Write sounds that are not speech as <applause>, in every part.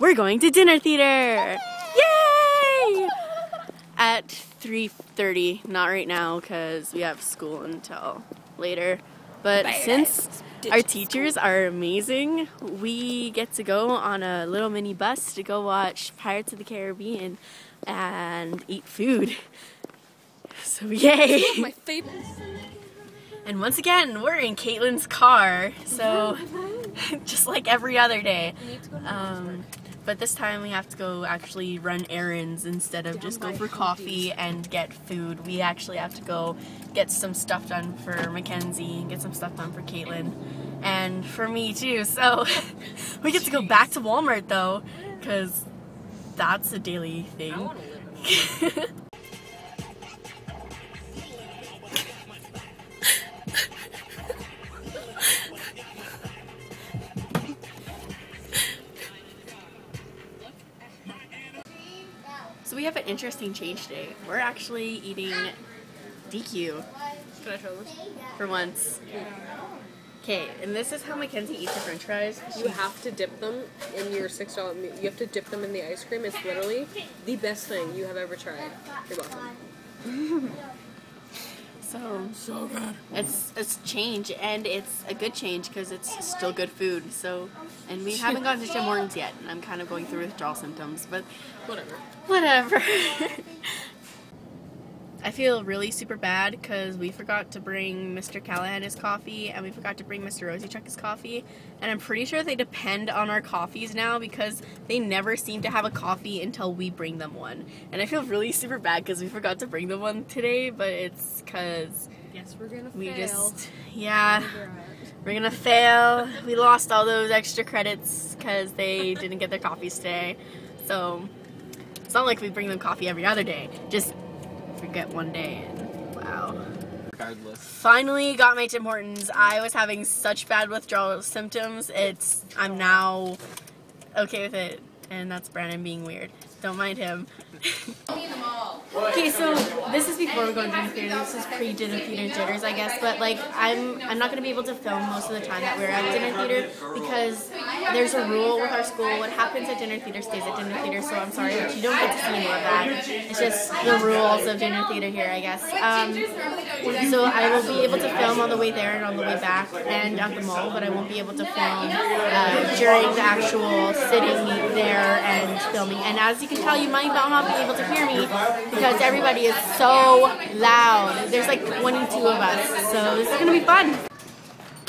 we're going to dinner theater. Yay! At 3:30, not right now because we have school until later. But since our teachers are amazing, we get to go on a little mini bus to go watch Pirates of the Caribbean and eat food. <laughs> So yay! My favorite. And once again, we're in Caitlin's car, so <laughs> <laughs> just like every other day. Um, but this time we have to go actually run errands instead of just go for coffee and get food. We actually have to go get some stuff done for Mackenzie and get some stuff done for Caitlin and for me too. <laughs> So we get to go back to Walmart though, because that's a daily thing. <laughs> interesting change today. We're actually eating DQ Can I show this? for once. Okay, and this is how Mackenzie eats her french fries. You have to dip them in your six dollar. You have to dip them in the ice cream. It's literally the best thing you have ever tried. You're welcome. <laughs> So So good. it's it's change and it's a good change because it's still good food. So and we haven't gone to Tim Hortons yet, and I'm kind of going through withdrawal symptoms, but Whatever. whatever. <laughs> I feel really super bad because we forgot to bring Mr. Callahan his coffee and we forgot to bring Mr. Rosie Chuck his coffee. And I'm pretty sure they depend on our coffees now because they never seem to have a coffee until we bring them one. And I feel really super bad because we forgot to bring them one today, but it's because Yes, we're gonna we fail. just, yeah, we're gonna fail. We lost all those extra credits because they didn't get their coffees today. So it's not like we bring them coffee every other day. Just forget one day and wow. Regardless. Finally got my Tim Hortons. I was having such bad withdrawal symptoms. It's I'm now okay with it, and that's Brandon being weird. Don't mind him. okay, so this is before we go to dinner theater. This is pre-dinner theater jitters, I guess. But like, I'm I'm not gonna be able to film most of the time that we're at dinner theater because there's a rule with our school. What happens at dinner theater stays at dinner theater. So I'm sorry, but you don't get to see more of that. It's just the rules of dinner theater here, I guess. Um, so I will be able to film on the way there and on the way back and at the mall, but I won't be able to film uh, during the actual sitting there and filming. And as you can tell, you might not be able to hear me because everybody is so loud. There's like 22 of us, so this is gonna be fun.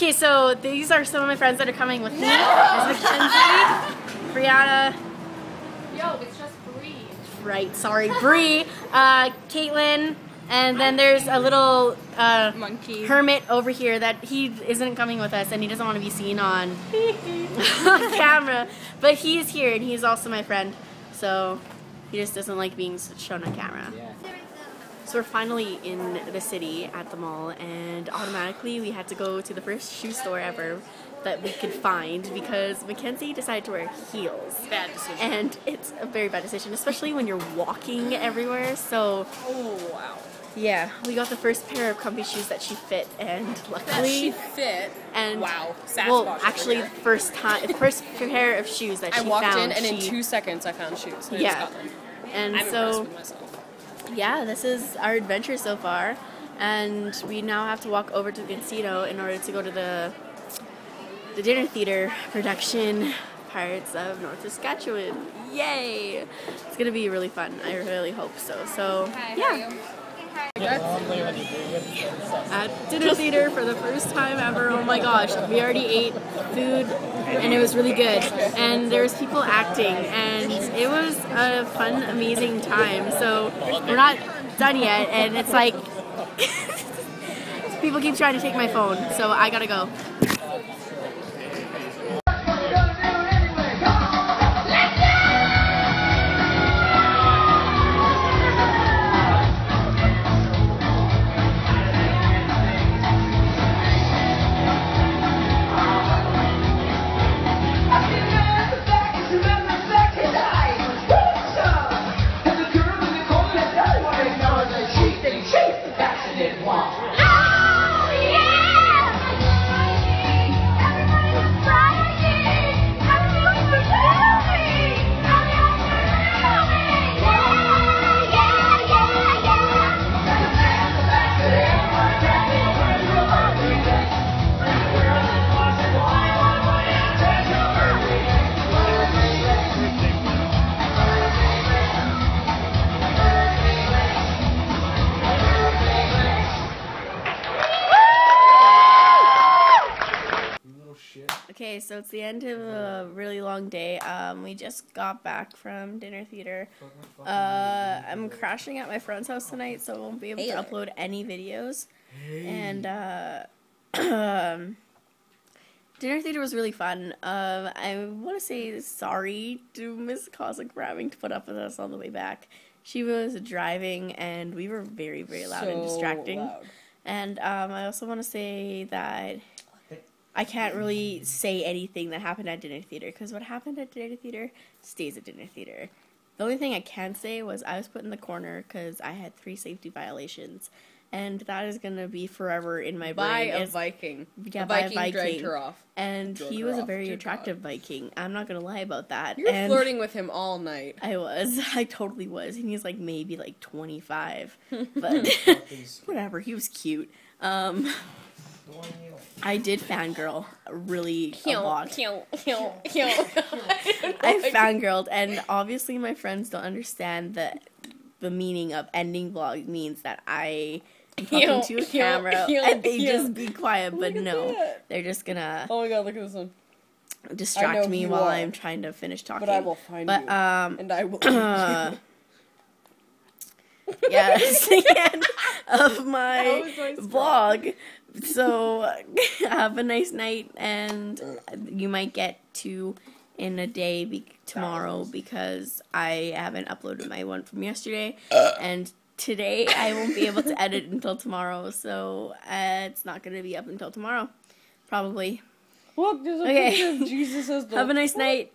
Okay, so these are some of my friends that are coming with me. There's Mackenzie, Brianna, Yo, it's just free. right, sorry, Bree, uh, Caitlin, and then there's a little uh, Monkey. hermit over here that he isn't coming with us and he doesn't want to be seen on, on <laughs> <laughs> camera. But he's here and he's also my friend. So he just doesn't like being shown on camera. Yeah. So we're finally in the city at the mall and automatically we had to go to the first shoe store ever that we could find because Mackenzie decided to wear heels. Bad decision. And it's a very bad decision, especially when you're walking everywhere. So oh wow. yeah, we got the first pair of comfy shoes that she fit, and That she fit. and wow. Sasquatch well, actually, the first time, the first pair of shoes that I she walked in and in two seconds I found shoes. And I Yeah. just got them. and I'm so impressed with myself. Yeah, this is our adventure so far, and we now have to walk over to the casino in order to go to the the dinner theater production. Pirates of North Saskatchewan. Yay! It's gonna be really fun. I really hope so. So, yeah. At dinner theater for the first time ever. Oh my gosh, we already ate food and it was really good. And there was people acting and it was a fun, amazing time. So we're not done yet and it's like <laughs> people keep trying to take my phone, so I gotta go. So it's the end of a really long day. Um, we just got back from dinner theater. Uh, I'm crashing at my friend's house tonight, so I won't be able to upload any videos. And uh, um, <clears throat> dinner theater was really fun. Um, I want to say sorry to Miss Cossack for having to put up with us on the way back. She was driving, and we were very, very loud and distracting. loud. And um, I also want to say that I can't really say anything that happened at dinner theater because what happened at dinner theater stays at dinner theater. The only thing I can say was I was put in the corner because I had three safety violations, and that is gonna be forever in my By brain. a It's- Viking. yeah, a by a Viking, dragged her off. and drug he was a very Dear attractive Viking. I'm not gonna lie about that. You were and flirting with him all night. I was. <laughs> I totally was. And he's like maybe like 25, <laughs> but <laughs> whatever. He was cute. Um, I did fangirl really a lot. <laughs> I fangirled, and obviously my friends don't understand that the meaning of ending vlog means that I am talking to a camera and they just be quiet. But no, that. they're just gonna Oh my god, look at this one. distract me while are. I'm trying to finish talking. But I will find But you. um, and I will. <coughs> <laughs> <laughs> yeah, that's the end of my vlog. So <laughs> have a nice night, and you might get two in a day be- tomorrow because I haven't uploaded my one from yesterday, and today I won't be able to edit until tomorrow. So uh, it's not going to be up until tomorrow, probably. Look, there's a Okay. picture of Jesus as <laughs> the. Have a nice night.